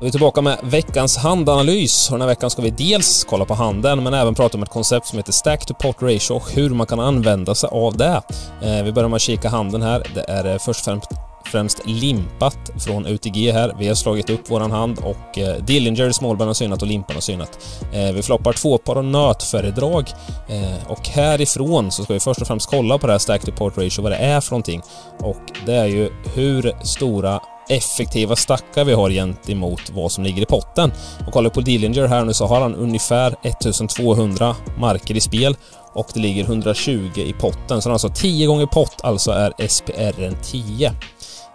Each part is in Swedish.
Då är vi tillbaka med veckans handanalys och den här veckan ska vi dels kolla på handeln men även prata om ett koncept som heter Stack to Pot Ratio och hur man kan använda sig av det. Eh, vi börjar med att kika handeln här. Det är eh, först och främst främst limpat från UTG här. Vi har slagit upp våran hand och eh, Dillinger, Smallband har synat och limpan har synat. Eh, vi floppar två par och nötföredrag eh, och härifrån så ska vi först och främst kolla på det här Stack to Port Ratio, vad det är för någonting. Och det är ju hur stora effektiva stackar vi har gentemot vad som ligger i potten. Och kollar vi på Dillinger här nu så har han ungefär 1200 marker i spel och det ligger 120 i potten. Så har alltså 10 gånger pott, alltså är SPRN 10.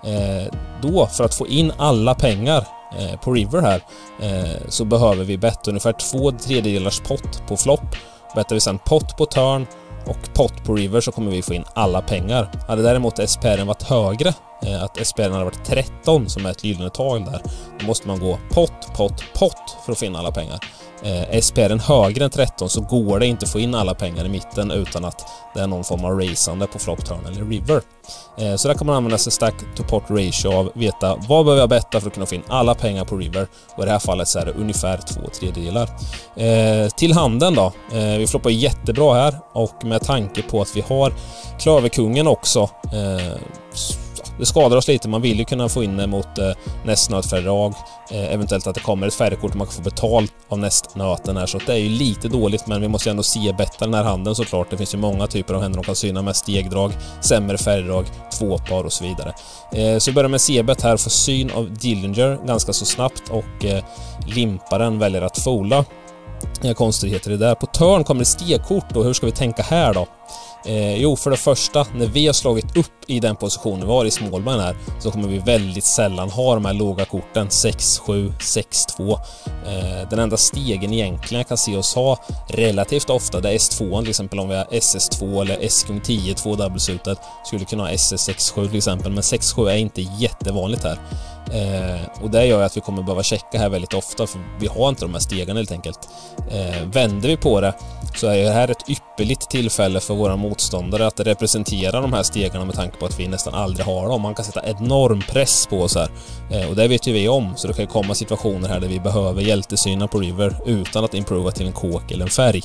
Eh, då, för att få in alla pengar eh, på River här, eh, så behöver vi betta ungefär två tredjedelars pott på flopp. Bettar vi sen pott på turn och pott på River så kommer vi få in alla pengar. Hade däremot SPRen varit högre, Eh, att SPL hade varit 13 som är ett gyllene tal där, då måste man gå pott, pott, pott för att få in alla pengar eh, SPR högre än 13 så går det inte att få in alla pengar i mitten utan att det är någon form av raceande på flop turn eller river. Eh, så där kan man använda sig stack to pot ratio av veta vad behöver jag betta för att kunna få in alla pengar på river och i det här fallet så är det ungefär två tredjedelar. Eh, till handen då. Eh, vi floppar jättebra här och med tanke på att vi har Klöverkungen också eh, det skadar oss lite. Man vill ju kunna få in det mot eh, nästnötfördrag. Eh, eventuellt att det kommer ett färgkort och man kan få betalt av nästnöten här. Så det är ju lite dåligt men vi måste ju ändå se bättre den här handen såklart. Det finns ju många typer av händer de kan syna med stegdrag, sämre färgdrag, tvåpar och så vidare. Eh, så vi börjar med C-bet här, får syn av Dillinger ganska så snabbt och eh, limparen väljer att fola. Inga konstigheter i det där. På törn kommer det stegkort och hur ska vi tänka här då? Eh, jo, för det första, när vi har slagit upp i den positionen vi har i Smallman här så kommer vi väldigt sällan ha de här låga korten 6-7, 6-2. Eh, den enda stegen egentligen jag kan se oss ha relativt ofta det är S2 till exempel om vi har SS2 eller S10 2 dubbelsutet skulle kunna ha SS6-7 till exempel men 6-7 är inte jättevanligt här. Eh, och det gör ju att vi kommer behöva checka här väldigt ofta för vi har inte de här stegarna helt enkelt. Eh, vänder vi på det så är det här ett ypperligt tillfälle för våra motståndare att representera de här stegarna med tanke på att vi nästan aldrig har dem. Man kan sätta enorm press på oss här. Eh, och det vet ju vi om, så det kan komma situationer här där vi behöver hjältesyna på River utan att improva till en kåk eller en färg.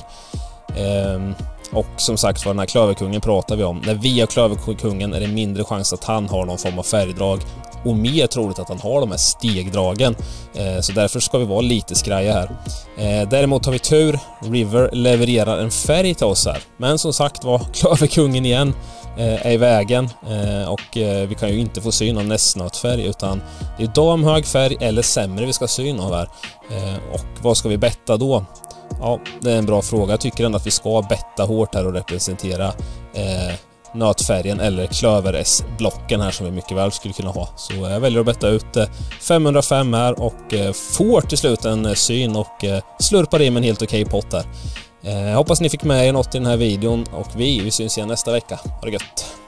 Ehm, och som sagt var, den här klöverkungen pratar vi om. När vi har klöverkungen är det mindre chans att han har någon form av färgdrag och mer troligt att han har de här stegdragen. Eh, så därför ska vi vara lite skraja här. Eh, däremot har vi tur. River levererar en färg till oss här. Men som sagt var, klöverkungen igen Eh, är i vägen eh, och eh, vi kan ju inte få syn av nästnötfärg utan det är dam hög färg eller sämre vi ska syn av här. Och vad ska vi betta då? Ja, det är en bra fråga. Jag tycker ändå att vi ska betta hårt här och representera nötfärgen eller klöver-S-blocken här som vi mycket väl skulle kunna ha. Så jag väljer att betta ut eh, 505 här och eh, får till slut en eh, syn och slurpar i med en helt okej okay pott där. Jag hoppas ni fick med er något i den här videon och vi, vi syns igen nästa vecka. Ha det gött!